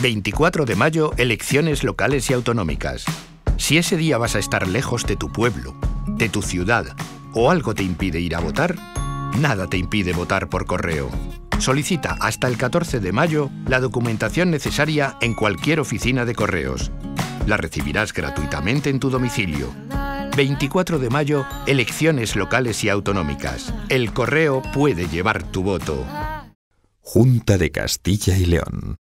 24 de mayo, elecciones locales y autonómicas. Si ese día vas a estar lejos de tu pueblo, de tu ciudad o algo te impide ir a votar, nada te impide votar por correo. Solicita hasta el 14 de mayo la documentación necesaria en cualquier oficina de correos. La recibirás gratuitamente en tu domicilio. 24 de mayo, elecciones locales y autonómicas. El correo puede llevar tu voto. Junta de Castilla y León.